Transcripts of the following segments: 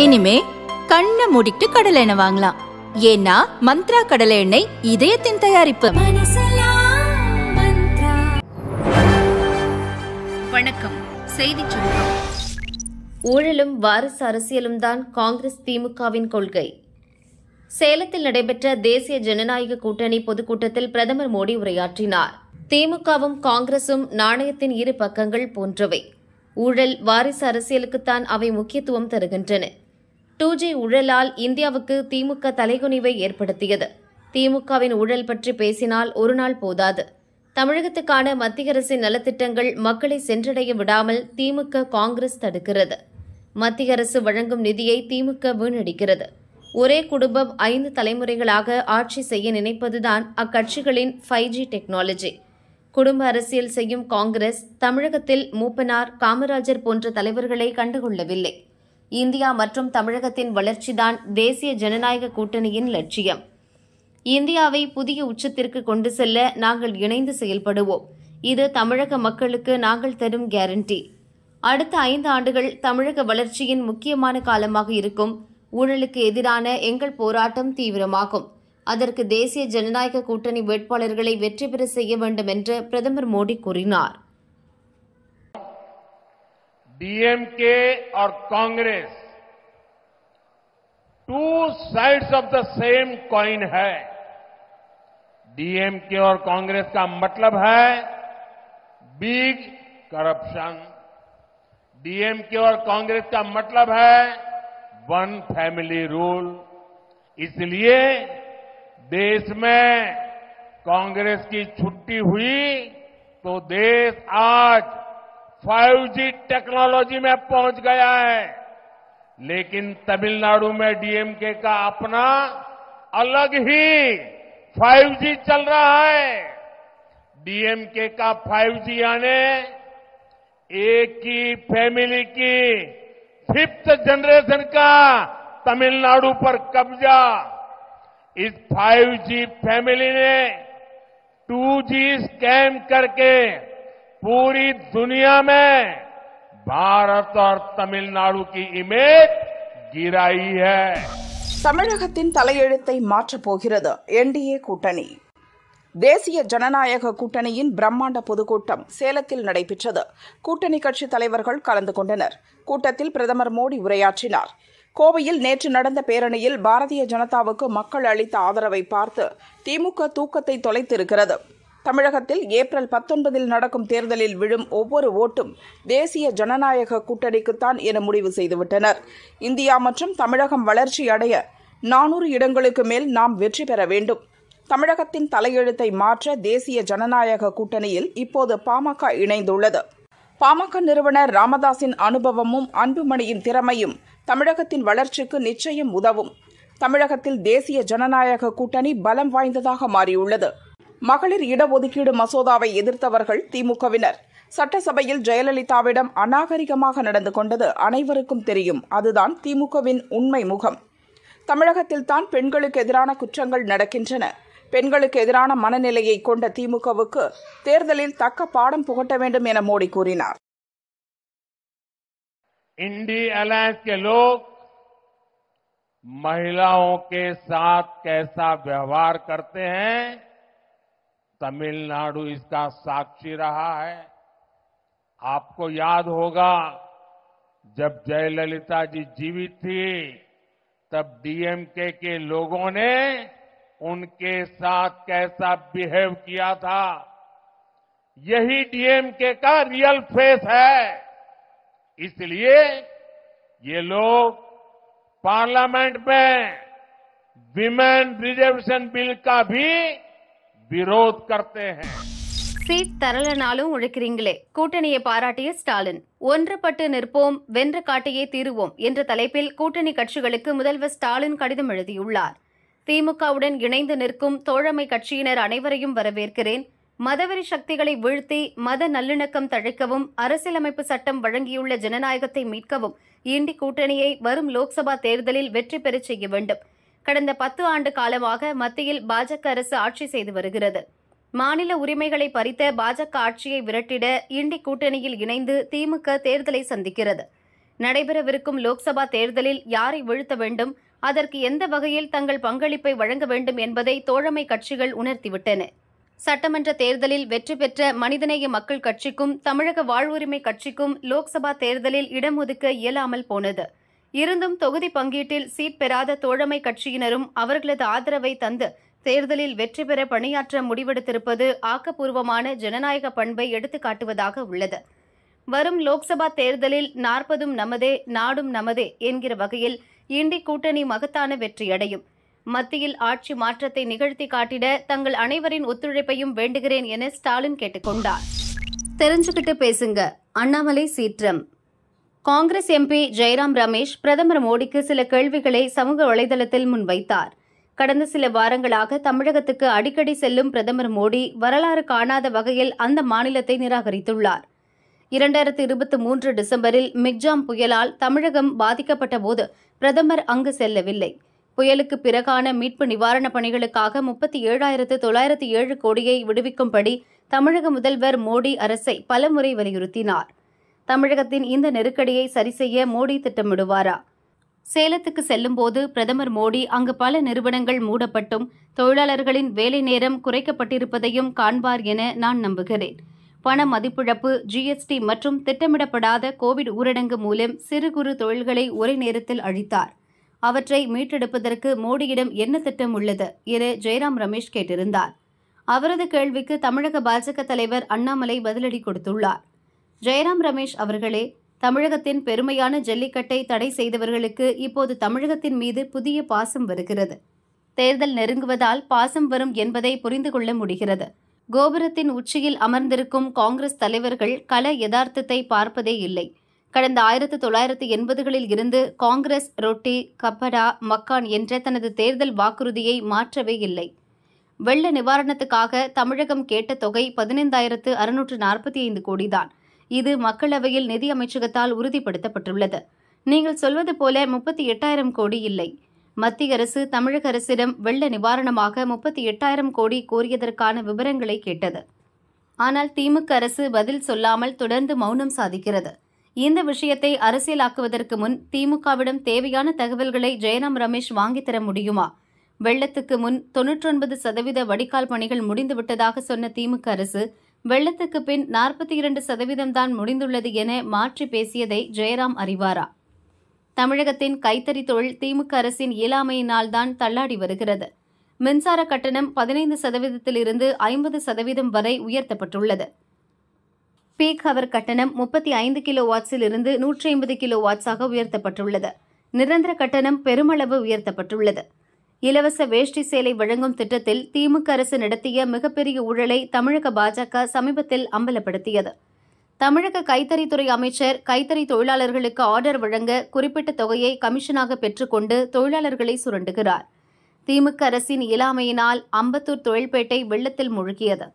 இனிமே கண்ணை மூடிட்டு கடலை எண்ணெய் வாங்கலாம். ஏன்னா மந்த்ரா கடலை எண்ணெய் இதயத்தின் தயாரிப்பு. வணக்கம். செய்திச் சுருக்கம். ஊழலும் வாரிசு அரசியலும் தான் காங்கிரஸ் திமுகவின் கொள்கை. சேலத்தில் நடைபெற்ற தேசிய ஜனநாயக கூட்டணி பொதுக்கூட்டத்தில் பிரதமர் மோடி உரையாற்றினார். திமுகவும் காங்கிரசும் நாணயத்தின் இரு பக்கங்கள் போன்றவை. ஊழல் வாரிசு அரசியலுக்குத்தான் அவை முக்கியத்துவம் தருகின்றன. டூ ஜி ஊழலால் இந்தியாவுக்கு திமுக தலைகுனிவை ஏற்படுத்தியது. திமுகவின் ஊழல் பற்றி பேசினால் ஒரு நாள் போதாது. தமிழகத்துக்கான மத்திய அரசின் நலத்திட்டங்கள் மக்களை சென்றடைய விடாமல் திமுக காங்கிரஸ் தடுக்கிறது. மத்திய அரசு வழங்கும் நிதியை திமுக வீணடிக்கிறது. ஒரே குடும்பம் ஐந்து தலைமுறைகளாக ஆட்சி செய்ய நினைப்பதுதான் அக்கட்சிகளின் ஃபைவ் ஜி டெக்னாலஜி. குடும்ப அரசியல் செய்யும் காங்கிரஸ் தமிழகத்தில் மூப்பனார் காமராஜர் போன்ற தலைவர்களை கண்டுகொள்ளவில்லை. இந்தியா மற்றும் தமிழகத்தின் வளர்ச்சிதான் தேசிய ஜனநாயக கூட்டணியின் லட்சியம். இந்தியாவை புதிய உச்சத்திற்கு கொண்டு செல்ல நாங்கள் இணைந்து செயல்படுவோம். இது தமிழக மக்களுக்கு நாங்கள் தரும் கேரண்டி அடுத்த ஐந்து ஆண்டுகள் தமிழக வளர்ச்சியின் முக்கியமான காலமாக இருக்கும். ஊழலுக்கு எதிரான எங்கள் போராட்டம் தீவிரமாகும். அதற்கு தேசிய ஜனநாயக கூட்டணி வேட்பாளர்களை வெற்றி பெற செய்ய வேண்டும் என்று பிரதமர் மோடி கூறினார். डीएमके और Congress two sides of the same coin है। डीएमके और कांग्रेस का मतलब है बिग करप्शन डीएमके और कांग्रेस का मतलब है वन फैमिली रूल इसलिए देश में कांग्रेस की छुट्टी हुई तो देश आज 5G टेक्नोलॉजी में पहुँच गया है। लेकिन तमिलनाडु में डीएमके का अपना अलग ही 5G चल रहा है। डीएमके का 5G यानी एक ही फैमिली की फिफ्थ जनरेशन का तमिलनाडु पर कब्जा। इस 5G फैमिली ने 2G स्कैम करके पूरी दुनिया में भारत और तमिलनाडु की इमेज गिराई है தமிழகத்தின் தலையெழுத்தை மாற்றப் போகிறது என்டிஏ கூட்டணி தேசிய ஜனநாயக கூட்டணியின் பிரம்மாண்ட பொதுக்கூட்டம் சேலத்தில் நடைபெற்றது கூட்டணி கட்சி தலைவர்கள் கலந்து கொண்டனர் கூட்டத்தில் பிரதமர் மோடி உரையாற்றினார் கோவையில் நேற்று நடந்த பேரணியில் பாரதிய ஜனதாவுக்கு மக்கள் அளித்த ஆதரவை பார்த்து திமுக தூக்கத்தை தொலைத்திருக்கிறது தமிழகத்தில் ஏப்ரல் பத்தொன்பதில் நடக்கும் தேர்தலில் விழும் ஒவ்வொரு ஓட்டும் தேசிய ஜனநாயக கூட்டணிக்குத்தான் என முடிவு செய்துவிட்டனர். இந்தியா மற்றும் தமிழகம் வளர்ச்சி அடைய நானூறு இடங்களுக்கு மேல் நாம் வெற்றி பெற வேண்டும். தமிழகத்தின் தலையெழுத்தை மாற்ற தேசிய ஜனநாயக கூட்டணியில் இப்போது பாமக இணைந்துள்ளது. பாமக நிறுவனர் ராமதாசின் அனுபவமும் அன்புமணியின் திறமையும் தமிழகத்தின் வளர்ச்சிக்கு நிச்சயம் உதவும். தமிழகத்தில் தேசிய ஜனநாயக கூட்டணி பலம் வாய்ந்ததாக மாறியுள்ளது. மகளிர் இடஒதுக்கீடு மசோதாவை எதிர்த்தவர்கள் திமுகவினர் சட்டசபையில் ஜெயலலிதாவிடம் அநாகரிகமாக நடந்து கொண்டது அனைவருக்கும் தெரியும் அதுதான் திமுகவின் உண்மை முகம் தமிழகத்தில் தான் பெண்களுக்கு எதிரான குற்றங்கள் நடக்கின்றன பெண்களுக்கு எதிரான மனநிலையை கொண்ட திமுகவுக்கு தேர்தலில் தக்க பாடம் புகட்ட வேண்டும் என மோடி கூறினார் इंडी अलायंस के लोग महिलाओं के साथ कैसा व्यवहार करते हैं तमिलनाडु इसका साक्षी रहा है। आपको याद होगा, जब जयललिता जी जीवित थी, तब डीएमके के लोगों ने उनके साथ कैसा बिहेव किया था। यही डीएमके का रियल फेस है। इसलिए ये लोग पार्लियामेंट में विमेन रिजर्वेशन बिल का भी விரோத் கர்த்தே சீட் தரலனாலும் உழைக்கிறீங்களே. கூட்டணியை பாராட்டிய ஸ்டாலின் ஒன்றுபட்டு நிற்போம் வென்று காட்டியே தீருவோம் என்ற தலைப்பில் கூட்டணி கட்சிகளுக்கு முதல்வர் ஸ்டாலின் கடிதம் எழுதியுள்ளார். திமுகவுடன் இணைந்து நிற்கும் தோழமை கட்சியினர் அனைவரையும் வரவேற்கிறேன். மதவெறி சக்திகளை வீழ்த்தி மத நல்லிணக்கம் தழைக்கவும் அரசியலமைப்பு சட்டம் வழங்கியுள்ள ஜனநாயகத்தை மீட்கவும் இண்டி கூட்டணியை வரும் லோக்சபா தேர்தலில் வெற்றி பெறச் செய்ய வேண்டும். கடந்த பத்து ஆண்டு காலமாக மத்தியில் பாஜக அரசு ஆட்சி செய்து வருகிறது. மாநில உரிமைகளை பறித்த பாஜக ஆட்சியை விரட்டிட இண்டி கூட்டணியில் இணைந்து திமுக தேர்தலை சந்திக்கிறது. நடைபெறவிருக்கும் லோக்சபா தேர்தலில் யாரை வீழ்த்த வேண்டும் அதற்கு எந்த வகையில் தங்கள் பங்களிப்பை வழங்க வேண்டும் என்பதை தோழமை கட்சிகள் உணர்த்திவிட்டன. சட்டமன்ற தேர்தலில் வெற்றி பெற்ற மனிதநேய மக்கள் கட்சிக்கும் தமிழக வாழ்வுரிமை கட்சிக்கும் லோக்சபா தேர்தலில் இடம் ஒதுக்க இயலாமல் போனது. இருந்தும் தொகுதி பங்கீட்டில் சீட் பெறாத தோழமை கட்சியினரும் அவர்களது ஆதரவை தந்து தேர்தலில் வெற்றி பெற பணியாற்ற முடிவெடுத்திருப்பது ஆக்கப்பூர்வமான ஜனநாயக பண்பை எடுத்துக்காட்டுவதாக உள்ளது. வரும் லோக்சபா தேர்தலில் நாற்பதும் நமதே நாடும் நமதே என்கிற வகையில் இண்டி கூட்டணி மகத்தான வெற்றியடையும். மத்தியில் ஆட்சி மாற்றத்தை நிகழ்த்தி காட்டிட தங்கள் அனைவரின் ஒத்துழைப்பையும் வேண்டுகிறேன் என ஸ்டாலின் கேட்டுக்கொண்டார். தெரிஞ்சுக்கிட்டு பேசுங்க. அண்ணாமலை சீற்றம். காங்கிரஸ் எம்பி ஜெயராம் ரமேஷ் பிரதமர் மோடிக்கு சில கேள்விகளை சமூக வலைதளத்தில் முன்வைத்தார். கடந்த சில வாரங்களாக தமிழகத்துக்கு அடிக்கடி செல்லும் பிரதமர் மோடி வரலாறு காணாத வகையில் அந்த மாநிலத்தை நிராகரித்துள்ளார். இரண்டாயிரத்து இருபத்தி மூன்று டிசம்பரில் மிக்ஜாம் புயலால் தமிழகம் பாதிக்கப்பட்ட போது பிரதமர் அங்கு செல்லவில்லை. புயலுக்கு பிறகான மீட்பு நிவாரணப் பணிகளுக்காக முப்பத்தி ஏழாயிரத்து தொள்ளாயிரத்து ஏழு கோடியை விடுவிக்கும்படி தமிழக முதல்வர் மோடி அரசை பலமுறை வலியுறுத்தினார். தமிழகத்தின் இந்த நெருக்கடியை சரிசெய்ய மோடி திட்டமிடுவாரா? சேலத்துக்கு செல்லும்போது பிரதமர் மோடி அங்கு பல நிறுவனங்கள் மூடப்பட்டும் தொழிலாளர்களின் வேலை நேரம் குறைக்கப்பட்டிருப்பதையும் காண்பார் என நான் நம்புகிறேன். பண மதிப்பிழப்பு ஜிஎஸ்டி மற்றும் திட்டமிடப்படாத கோவிட் ஊரடங்கு மூலம் சிறு குறு தொழில்களை ஒரே நேரத்தில் அழித்தார். அவற்றை மீட்டெடுப்பதற்கு மோடியிடம் என்ன திட்டம் உள்ளது என ஜெயராம் ரமேஷ் கேட்டிருந்தார். அவரது கேள்விக்கு தமிழக பாஜக தலைவர் அண்ணாமலை பதிலடி கொடுத்துள்ளார். ஜெயராம் ரமேஷ் அவர்களே தமிழகத்தின் பெருமையான ஜல்லிக்கட்டை தடை செய்தவர்களுக்கு இப்போது தமிழகத்தின் மீது புதிய பாசம் வருகிறது. தேர்தல் நெருங்குவதால் பாசம் வரும் என்பதை புரிந்து கொள்ள முடிகிறது. கோபுரத்தின் உச்சியில் அமர்ந்திருக்கும் காங்கிரஸ் தலைவர்கள் கல யதார்த்தத்தை பார்ப்பதே இல்லை. கடந்த ஆயிரத்து தொள்ளாயிரத்து எண்பதுகளில் இருந்து காங்கிரஸ் ரொட்டி கப்படா மக்கான் என்ற தனது தேர்தல் வாக்குறுதியை மாற்றவே இல்லை. வெள்ள நிவாரணத்துக்காக தமிழகம் கேட்ட தொகை பதினைந்தாயிரத்து அறுநூற்று நாற்பத்தி ஐந்து கோடிதான். இது மக்களவையில் நிதி அமைச்சகத்தால் உறுதிப்படுத்தப்பட்டுள்ளது. நீங்கள் சொல்வது போல முப்பத்தி எட்டாயிரம் கோடி இல்லை. மத்திய அரசு தமிழக அரசிடம் வெள்ள நிவாரணமாக முப்பத்தி எட்டாயிரம் கோடி கோரியதற்கான விவரங்களை கேட்டது. ஆனால் திமுக அரசு பதில் சொல்லாமல் தொடர்ந்து மௌனம் சாதிக்கிறது. இந்த விஷயத்தை அரசியலாக்குவதற்கு முன் திமுகவிடம் தேவையான தகவல்களை ஜெயராம் ரமேஷ் வாங்கித்தர முடியுமா? வெள்ளத்துக்கு முன் தொன்னூற்றொன்பது சதவீத வடிகால் பணிகள் முடிந்துவிட்டதாக சொன்ன திமுக அரசு வெள்ளத்துக்கு பின் நாற்பத்தி இரண்டு சதவீதம் தான் முடிந்துள்ளது என மாற்றி பேசியதை ஜெயராம் அறிவாரா? தமிழகத்தின் கைத்தறி தொழில் திமுக அரசின் இயலாமையினால் தான் தள்ளாடி வருகிறது. மின்சார கட்டணம் பதினைந்து சதவீதத்திலிருந்து ஐம்பது சதவீதம் வரை உயர்த்தப்பட்டுள்ளது. பீக் ஹவர் கட்டணம் முப்பத்தி ஐந்து கிலோ வாட்ஸில் இருந்து நூற்றி ஐம்பது கிலோ வாட்ஸாக உயர்த்தப்பட்டுள்ளது. நிரந்தர கட்டணம் பெருமளவு உயர்த்தப்பட்டுள்ளது. இலவச வேஷ்டி சேலை வழங்கும் திட்டத்தில் திமுக அரசு நடத்திய மிகப்பெரிய ஊழலை தமிழக பாஜக சமீபத்தில் அம்பலப்படுத்தியது. தமிழக கைத்தறித்துறை அமைச்சர் கைத்தறி தொழிலாளர்களுக்கு ஆர்டர் வழங்க குறிப்பிட்ட தொகையை கமிஷனாக பெற்றுக்கொண்டு தொழிலாளர்களை சுரண்டுகிறார். திமுக அரசின் இயலாமையினால் அம்பத்தூர் தொழில்பேட்டை வெள்ளத்தில் மூழ்கியது.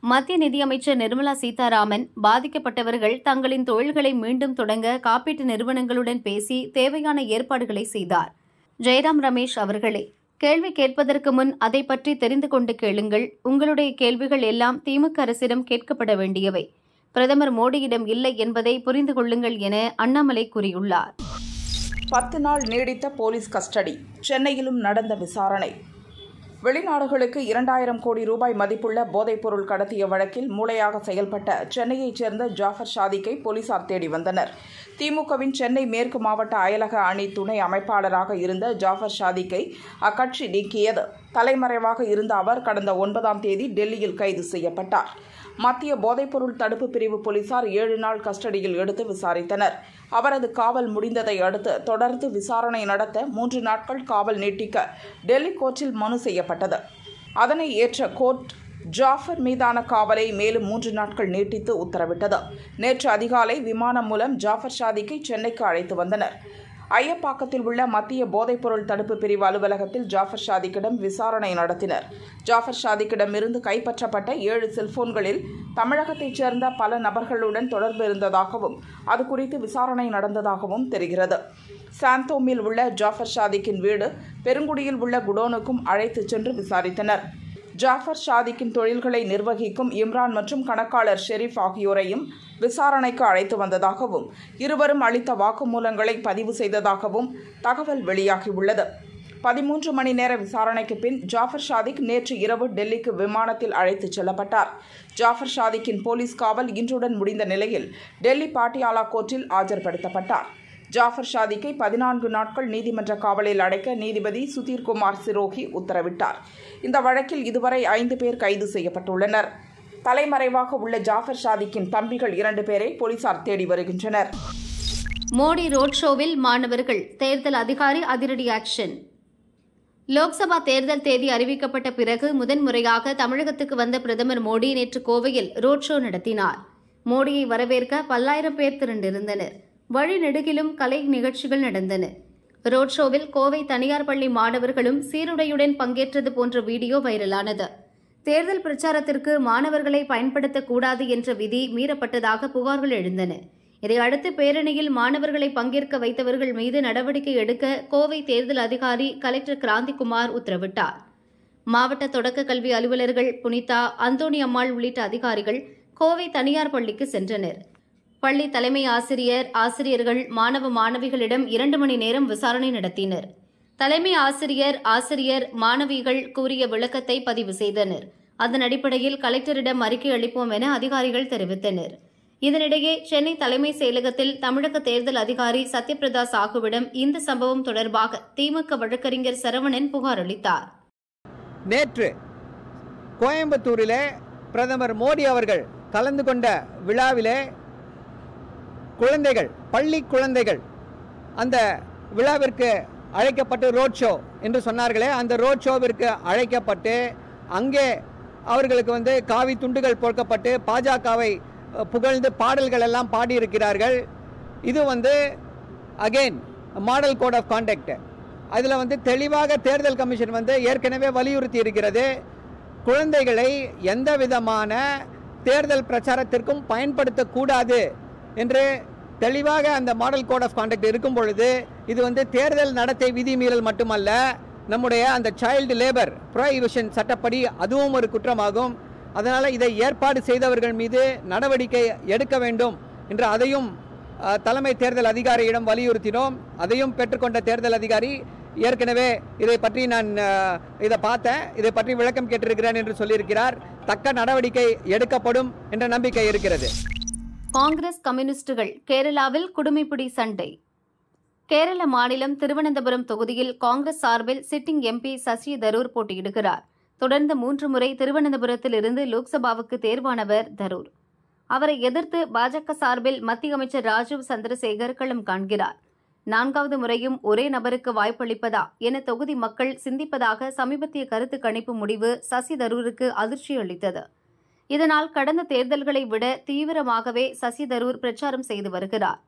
மத்திய நிதியமைச்சர் நிர்மலா சீதாராமன் பாதிக்கப்பட்டவர்கள் தங்களின் தொழில்களை மீண்டும் தொடங்க காப்பீட்டு நிறுவனங்களுடன் பேசி தேவையான ஏற்பாடுகளை செய்தார். ஜெயராம் ரமேஷ் அவர்களே. கேள்வி கேட்பதற்கு முன் அதை பற்றி தெரிந்து கொண்டு கேளுங்கள். உங்களுடைய கேள்விகள் எல்லாம் திமுக அரசிடம் கேட்கப்பட வேண்டியவை. பிரதமர் மோடியிடம் இல்லை என்பதை புரிந்து கொள்ளுங்கள் என அண்ணாமலை கூறியுள்ளார். பத்து நாள் நீடித்த போலீஸ் கஸ்டடி. சென்னையிலும் நடந்த விசாரணை. வெளிநாடுகளுக்கு இரண்டாயிரம் கோடி ரூபாய் மதிப்புள்ள போதைப்பொருள் கடத்திய வழக்கில் மூளையாக செயல்பட்ட சென்னையைச் சேர்ந்த ஜாஃபர் ஷாதிக்கை போலீசார் தேடி வந்தனர். திமுகவின் சென்னை மேற்கு மாவட்ட அயலக அணி துணை அமைப்பாளராக இருந்த ஜாஃபர் ஷாதிக்கை அக்கட்சி நீக்கியது. தலைமறைவாக இருந்த அவர் கடந்த ஒன்பதாம் தேதி டெல்லியில் கைது செய்யப்பட்டார். மத்திய போதைப்பொருள் தடுப்பு பிரிவு போலீசார் ஏழு நாள் கஸ்டடியில் எடுத்து விசாரித்தனர். அவரது காவல் முடிந்ததை அடுத்து தொடர்ந்து விசாரணை நடத்த மூன்று நாட்கள் காவல் நீட்டிக்க டெல்லி கோர்ட்டில் மனு செய்யப்பட்டது. அதனை ஏற்ற கோர்ட் ஜாஃபர் மீதான காவலை மேலும் மூன்று நாட்கள் நீட்டித்து உத்தரவிட்டது. நேற்று அதிகாலை விமானம் மூலம் ஜாஃபர் ஷாதிக்கை சென்னைக்கு அழைத்து வந்தனர். ஐயப்பாக்கத்தில் உள்ள மத்திய போதைப்பொருள் தடுப்பு பிரிவு அலுவலகத்தில் ஜாஃபர் ஷாதிக்கிடம் விசாரணை நடத்தினர். ஜாஃபர் ஷாதிக்கிடமிருந்து கைப்பற்றப்பட்ட ஏழு செல்போன்களில் தமிழகத்தைச் சேர்ந்த பல நபர்களுடன் தொடர்பு இருந்ததாகவும் அது குறித்து விசாரணை நடந்ததாகவும் தெரிகிறது. சாந்தோமில் உள்ள ஜாஃபர் ஷாதிக்கின் வீடு பெருங்குடியில் உள்ள குடோனுக்கும் அழைத்துச் சென்று விசாரித்தனர். ஜாஃபர் ஷாதிக்கின் தொழில்களை நிர்வகிக்கும் இம்ரான் மற்றும் கணக்காளர் ஷெரீப் ஆகியோரையும் விசாரணைக்கு அழைத்து வந்ததாகவும் இருவரும் அளித்த வாக்குமூலங்களை பதிவு செய்ததாகவும் தகவல் வெளியாகியுள்ளது. பதிமூன்று மணி நேர விசாரணைக்கு பின் ஜாஃபர் ஷாதிக் நேற்று இரவு டெல்லிக்கு விமானத்தில் அழைத்துச் செல்லப்பட்டார். ஜாஃபர் ஷாதிக்கின் போலீஸ் காவல் இன்றுடன் முடிந்த நிலையில் டெல்லி பாட்டியாலா கோர்ட்டில் ஆஜர்படுத்தப்பட்டார். ஜாஃபர் ஷாதிக்கை பதினான்கு நாட்கள் நீதிமன்ற காவலில் அடைக்க நீதிபதி சுதீர்குமார் சிரோகி உத்தரவிட்டார். இந்த வழக்கில் இதுவரை ஐந்து பேர் கைது செய்யப்பட்டுள்ளனர். தலைமறைவாக உள்ள ஜாஃபர் ஷாதிக்கின் தம்பிகள் இரண்டு பேரை போலீசார் தேடி வருகின்றனர். மோடி ரோட் ஷோவில் மாணவர்கள் தேர்தல் அதிகாரி அதிரடி ஆக்ஷன். லோக்சபா தேர்தல் தேதி அறிவிக்கப்பட்ட பிறகு முதன்முறையாக தமிழகத்துக்கு வந்த பிரதமர் மோடி நேற்று கோவையில் ரோட் ஷோ நடத்தினார். மோடியை வரவேற்க பல்லாயிரம் பேர் திரண்டிருந்தனர். வழிநெடுகிலும் கலை நிகழ்ச்சிகள் நடந்தன. ரோட் ஷோவில் கோவை தனியார் பள்ளி மாணவர்களும் சீருடையுடன் பங்கேற்றது போன்ற வீடியோ வைரலானது. தேர்தல் பிரச்சாரத்திற்கு மாணவர்களை பயன்படுத்தக்கூடாது என்ற விதி மீறப்பட்டதாக புகார்கள் எழுந்தன. இதையடுத்து பேரணியில் மாணவர்களை பங்கேற்க வைத்தவர்கள் மீது நடவடிக்கை எடுக்க கோவை தேர்தல் அதிகாரி கலெக்டர் கிராந்திகுமார் உத்தரவிட்டார். மாவட்ட தொடக்க கல்வி அலுவலர்கள் புனிதா அந்தோணி அம்மாள் உள்ளிட்ட அதிகாரிகள் கோவை தனியார் பள்ளிக்கு சென்றனர். பள்ளி தலைமை ஆசிரியர் ஆசிரியர்கள் மாணவ மாணவிகளிடம் இரண்டு மணி நேரம் விசாரணை நடத்தினர். தலைமை ஆசிரியர் ஆசிரியர் மாணவிகள் கூறிய விளக்கத்தை பதிவு செய்தனர். அதன் அடிப்படையில் கலெக்டரிடம் அறிக்கை அளிப்போம் என அதிகாரிகள் தெரிவித்தனர். இதனிடையே சென்னை தலைமை செயலகத்தில் தமிழக தேர்தல் அதிகாரி சத்யபிரதா சாகுவிடம் இந்த சம்பவம் தொடர்பாக திமுக வழக்கறிஞர் சரவணன் புகார் அளித்தார். நேற்று கோயம்புத்தூரிலே பிரதமர் மோடி அவர்கள் கலந்து கொண்ட விழாவிலே குழந்தைகள் பள்ளி குழந்தைகள் அந்த விழாவிற்கு அழைக்கப்பட்டு ரோட் ஷோ என்று சொன்னார்களே அந்த ரோட் ஷோவிற்கு அழைக்கப்பட்டு அங்கே அவர்களுக்கு வந்து காவி துண்டுகள் போர்க்கப்பட்டு பாஜகவை புகழ்ந்து பாடல்கள் எல்லாம் பாடியிருக்கிறார்கள். இது வந்து again model code of conduct அதில் வந்து தெளிவாக தேர்தல் கமிஷன் வந்து ஏற்கனவே வலியுறுத்தி இருக்கிறது. குழந்தைகளை எந்த விதமான தேர்தல் பிரச்சாரத்திற்கும் பயன்படுத்தக்கூடாது என்று தெளிவாக அந்த மாடல் கோட் ஆஃப் கான்டக்ட் இருக்கும் பொழுது இது வந்து தேர்தல் நடத்தை விதிமீறல் மட்டுமல்ல நம்முடைய அந்த சைல்டு லேபர் ப்ரோஹிபிஷன் சட்டப்படி அதுவும் ஒரு குற்றமாகும். அதனால் இதை ஏற்பாடு செய்தவர்கள் மீது நடவடிக்கை எடுக்க வேண்டும் என்று அதையும் தலைமை தேர்தல் அதிகாரியிடம் வலியுறுத்தினோம். அதையும் பெற்றுக்கொண்ட தேர்தல் அதிகாரி ஏற்கனவே இதை பற்றி நான் இதை பார்த்தேன். இதை பற்றி விளக்கம் கேட்டிருக்கிறேன் என்று சொல்லியிருக்கிறார். தக்க நடவடிக்கை எடுக்கப்படும் என்ற நம்பிக்கை இருக்கிறது. காங்கிரஸ் கம்யூனிஸ்டுகள் கேரளாவில் குடுமிப்பிடி சண்டை. கேரள மாநிலம் திருவனந்தபுரம் தொகுதியில் காங்கிரஸ் சார்பில் சிட்டிங் எம்பி சசி தரூர் போட்டியிடுகிறார். தொடர்ந்து மூன்று முறை திருவனந்தபுரத்தில் இருந்து லோக்சபாவுக்கு தேர்வானவர் தரூர். அவரை எதிர்த்து பாஜக சார்பில் மத்திய அமைச்சர் ராஜீவ் சந்திரசேகர் களம் காண்கிறார். நான்காவது முறையும் ஒரே நபருக்கு வாய்ப்பளிப்பதா என தொகுதி மக்கள் சிந்திப்பதாக சமீபத்திய கருத்து கணிப்பு முடிவு சசி தரூருக்கு அதிர்ச்சி அளித்தது இதனால் கடந்த தேர்தல்களை விட தீவிரமாகவே சசி தரூர் பிரச்சாரம் செய்து வருகிறார்.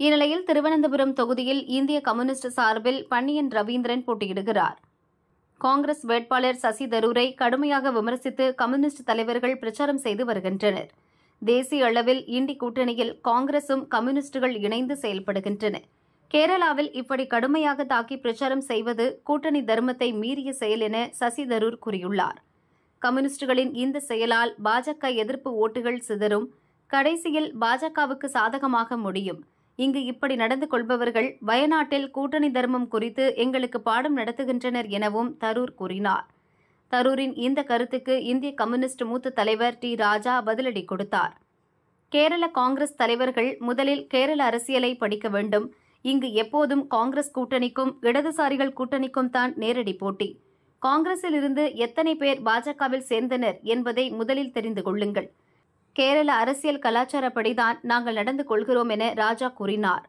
இந்நிலையில் திருவனந்தபுரம் தொகுதியில் இந்திய கம்யூனிஸ்ட் சார்பில் பன்னியன் ரவீந்திரன் போட்டியிடுகிறார். காங்கிரஸ் வேட்பாளர் சசி தரூரை கடுமையாக விமர்சித்து கம்யூனிஸ்ட் தலைவர்கள் பிரச்சாரம் செய்து வருகின்றனர். தேசிய அளவில் இண்டி கூட்டணியில் காங்கிரசும் கம்யூனிஸ்டுகள் இணைந்து செயல்படுகின்றன. கேரளாவில் இப்படி கடுமையாக தாக்கி பிரச்சாரம் செய்வது கூட்டணி தர்மத்தை மீறிய செயல் என சசி தரூர் கூறியுள்ளார். கம்யூனிஸ்டுகளின் இந்த செயலால் பாஜக எதிர்ப்பு ஓட்டுகள் சிதறும். கடைசியில் பாஜகவுக்கு சாதகமாக முடியும். இங்கு இப்படி நடந்து கொள்பவர்கள் வயநாட்டில் கூட்டணி தர்மம் குறித்து எங்களுக்கு பாடம் நடத்துகின்றனர் எனவும் தரூர் கூறினார். தரூரின் இந்த கருத்துக்கு இந்திய கம்யூனிஸ்ட் மூத்த தலைவர் டி. ராஜா பதிலடி கொடுத்தார். கேரள காங்கிரஸ் தலைவர்கள் முதலில் கேரள அரசியலை படிக்க வேண்டும். இங்கு எப்போதும் காங்கிரஸ் கூட்டணிக்கும் இடதுசாரிகள் கூட்டணிக்கும் தான் நேரடி போட்டி. காங்கிரஸில் இருந்து எத்தனை பேர் பாஜகவில் சேர்ந்தனர் என்பதை முதலில் தெரிந்து கொள்ளுங்கள். கேரள அரசியல் கலாச்சாரப்படிதான் நாங்கள் நடந்து கொள்கிறோம் என ராஜா கூறினார்.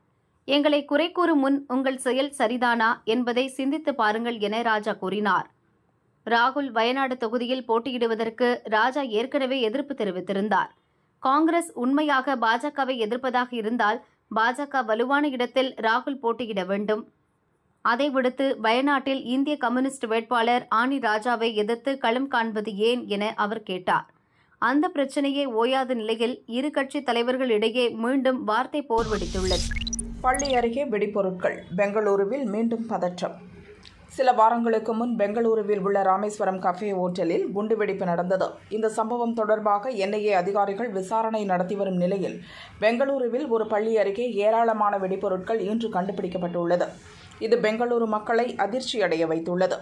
எங்களை குறை கூறும் முன் உங்கள் செயல் சரிதானா என்பதை சிந்தித்து பாருங்கள் என ராஜா கூறினார். ராகுல் வயநாடு தொகுதியில் போட்டியிடுவதற்கு ராஜா ஏற்கனவே எதிர்ப்பு தெரிவித்திருந்தார். காங்கிரஸ் உண்மையாக பாஜகவை எதிர்ப்பதாக இருந்தால் பாஜக வலுவான இடத்தில் ராகுல் போட்டியிட வேண்டும். அதை விடுத்து வயநாட்டில் இந்திய கம்யூனிஸ்ட் வேட்பாளர் ஆனி ராஜாவை எதிர்த்து களம் காண்பது ஏன் என அவர் கேட்டார். அந்த பிரச்சனையே ஓயாத நிலையில் இரு கட்சி தலைவர்களிடையே மீண்டும் வார்த்தை போர் வெடித்துள்ளது. பள்ளி அருகே வெடிபொருட்கள் பெங்களூருவில் மீண்டும் பதற்றம். சில வாரங்களுக்கு முன் பெங்களூருவில் உள்ள ராமேஸ்வரம் கஃபே ஓட்டலில் குண்டுவெடிப்பு நடந்தது. இந்த சம்பவம் தொடர்பாக என்ஐஏ அதிகாரிகள் விசாரணை நடத்தி வரும் நிலையில் பெங்களூருவில் ஒரு பள்ளி அருகே ஏராளமான வெடிபொருட்கள் இன்று கண்டுபிடிக்கப்பட்டுள்ளது. இது பெங்களூரு மக்களை அதிர்ச்சியடைய வைத்துள்ளது.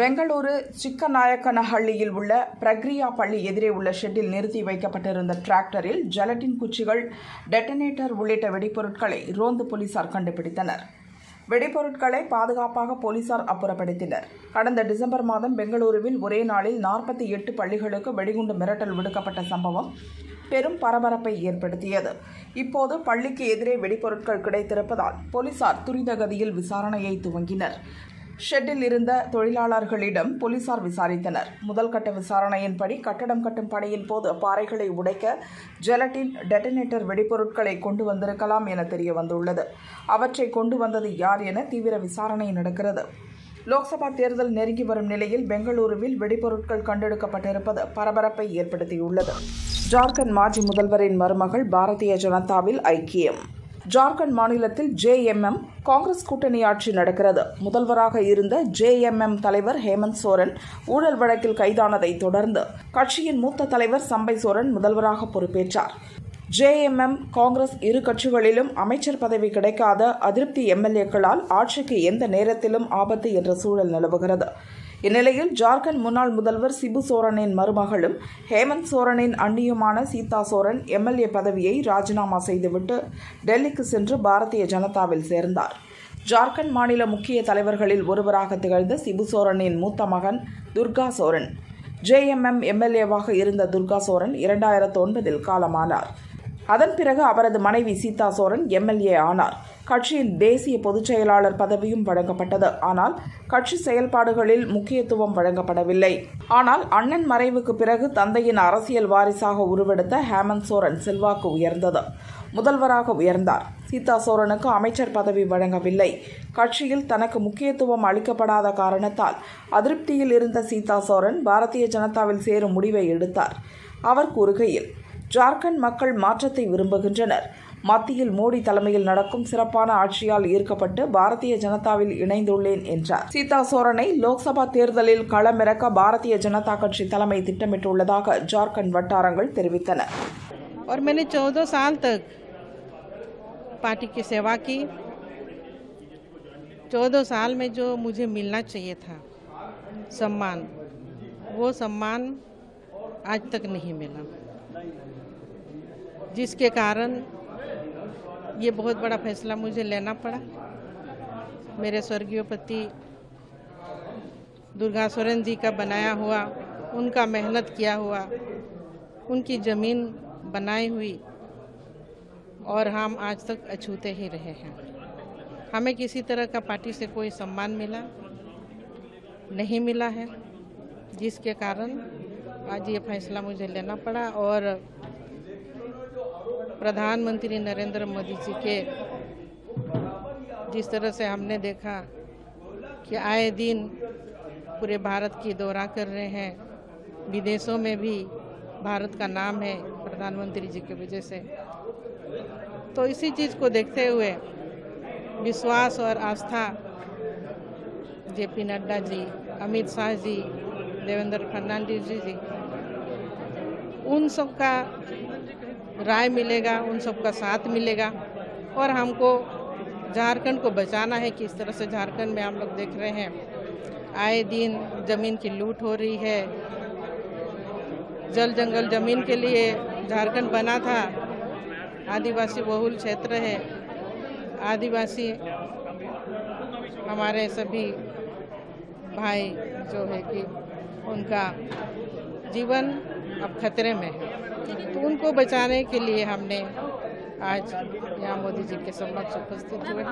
பெங்களூரு சிக்கநாயக்கனஹள்ளியில் உள்ள பிரக்ரியா பள்ளி எதிரே உள்ள ஷெட்டில் நிறுத்தி வைக்கப்பட்டிருந்த டிராக்டரில் ஜெலட்டின் குச்சிகள் டெட்டனேட்டர் உள்ளிட்ட வெடிபொருட்களை ரோந்து போலீசார் கண்டுபிடித்தனர். வெடிபொருட்களை பாதுகாப்பாக போலீசார் அப்புறப்படுத்தினர். கடந்த டிசம்பர் மாதம் பெங்களூருவில் ஒரே நாளில் நாற்பத்தி எட்டு பள்ளிகளுக்கு வெடிகுண்டு மிரட்டல் விடுக்கப்பட்ட சம்பவம் பெரும் பரபரப்பை ஏற்படுத்தியது. இப்போது பள்ளிக்கு எதிரே வெடிபொருட்கள் கிடைத்திருப்பதால் போலீசார் துரிதகதியில் விசாரணையை துவங்கினர். ஷெட்டில் இருந்த தொழிலாளர்களிடம் போலீசார் விசாரித்தனர். முதல் கட்ட விசாரணையின்படி கட்டடம் கட்டும் பணியின் போது பாறைகளை உடைக்க ஜெலட்டின் டெட்டனேட்டர் வெடிபொருட்களை கொண்டு வந்திருக்கலாம் என தெரிய வந்துள்ளது அவற்றை கொண்டு வந்தது யார் என தீவிர விசாரணை நடக்கிறது. லோக்சபா தேர்தல் நெருங்கி வரும் நிலையில் பெங்களூருவில் வெடிபொருட்கள் கண்டெடுக்கப்பட்டிருப்பது பரபரப்பை ஏற்படுத்தியுள்ளது. ஜார்க்கண்ட் மாஜி முதல்வரின் மருமகள் பாரதிய ஜனதாவில் ஐக்கியம். ஜார்க்கண்ட் மாநிலத்தில் ஜேஎம்எம் காங்கிரஸ் கூட்டணி ஆட்சி நடக்கிறது. முதல்வராக இருந்த ஜேஎம்எம் தலைவர் ஹேமந்த் சோரன் ஊழல் வழக்கில் கைதானதை தொடர்ந்து கட்சியின் மூத்த தலைவர் சம்பை சோரன் முதல்வராக பொறுப்பேற்றார். ஜேஎம்எம் காங்கிரஸ் இரு கட்சிகளிலும் அமைச்சர் பதவி கிடைக்காத அதிருப்தி எம்எல்ஏக்களால் ஆட்சிக்கு எந்த நேரத்திலும் ஆபத்து என்ற சூழல் நிலவுகிறது. இந்நிலையில் ஜார்க்கண்ட் முன்னாள் முதல்வர் சிபு சோரனின் மருமகளும் ஹேமந்த் சோரனின் அண்ணியுமான சீதா சோரன் எம்எல்ஏ பதவியை ராஜினாமா செய்துவிட்டு டெல்லிக்கு சென்று பாரதிய ஜனதாவில் சேர்ந்தார். ஜார்க்கண்ட் மாநில முக்கிய தலைவர்களில் ஒருவராக திகழ்ந்த சிபு சோரனின் மூத்த மகன் துர்கா சோரன். ஜேஎம்எம் எம்எல்ஏவாக இருந்த துர்கா சோரன் இரண்டாயிரத்து ஒன்பதில் காலமானார். அதன் பிறகு அவரது மனைவி சீதா சோரன் எம்எல்ஏ ஆனார். கட்சியின் தேசிய பொதுச் செயலாளர் பதவியும் வழங்கப்பட்டது. ஆனால் கட்சி செயல்பாடுகளில் முக்கியத்துவம் வழங்கப்படவில்லை. ஆனால் அண்ணன் மறைவுக்கு பிறகு தந்தையின் அரசியல் வாரிசாக உருவெடுத்த ஹேமந்த் சோரன் செல்வாக்கு உயர்ந்தது. முதல்வராக உயர்ந்தார். சீதா சோரனுக்கு அமைச்சர் பதவி வழங்கவில்லை. கட்சியில் தனக்கு முக்கியத்துவம் அளிக்கப்படாத காரணத்தால் அதிருப்தியில் இருந்த சீதா சோரன் பாரதிய ஜனதாவில் சேரும் முடிவை எடுத்தார். அவர் கூறுகையில் ஜார்க்கண்ட் மக்கள் மாற்றத்தை விரும்புகின்றனர் மத்தியில் மோடி தலைமையில் நடக்கும் சிறப்பான ஆட்சியால் ஈர்க்கப்பட்டு பாரதிய ஜனதாவில் இணைந்துள்ளேன் என்றார் சீதா சோரனை லோக்சபா தேர்தலில் களமிறக்க பாரதிய ஜனதா கட்சி தலைமை திட்டமிட்டுள்ளதாக ஜார்க்கண்ட் வட்டாரங்கள் தெரிவித்தன और मैंने चौदह साल तक पार्टी की सेवा की चौदह साल में जो मुझे मिलना चाहिए था सम्मान वो सम्मान आज तक नहीं मिला जिसके कारण ये बहुत बड़ा फैसला मुझे लेना पड़ा। मेरे स्वर्गीय पति दुर्गा सोरेन जी का बनाया हुआ, उनका मेहनत किया हुआ, उनकी ज़मीन बनाई हुई, और हम आज तक अछूते ही रहे हैं। हमें किसी तरह का पार्टी से कोई सम्मान मिला, नहीं मिला है, जिसके कारण आज ये फैसला मुझे लेना पड़ा, और प्रधानमंत्री नरेंद्र मोदी जी के जिस तरह से हमने देखा कि आए दिन पूरे भारत की दौरा कर रहे हैं, विदेशों में भी भारत का नाम है प्रधानमंत्री जी की वजह से। तो इसी चीज़ को देखते हुए विश्वास और आस्था जे पी नड्डा जी, अमित शाह जी, देवेंद्र फर्नांडिस जी जी, उन सब का राय मिलेगा, उन सबका साथ मिलेगा। और हमको झारखंड को बचाना है किस तरह से झारखंड में हम लोग देख रहे हैं, आए दिन ज़मीन की लूट हो रही है। जल जंगल ज़मीन के लिए झारखंड बना था। आदिवासी बहुल क्षेत्र है। आदिवासी हमारे सभी भाई जो है कि उनका जीवन अब खतरे में है। तो उनको बचाने के लिए हमने आज यहाँ मोदी जी के समक्ष उपस्थित हुए।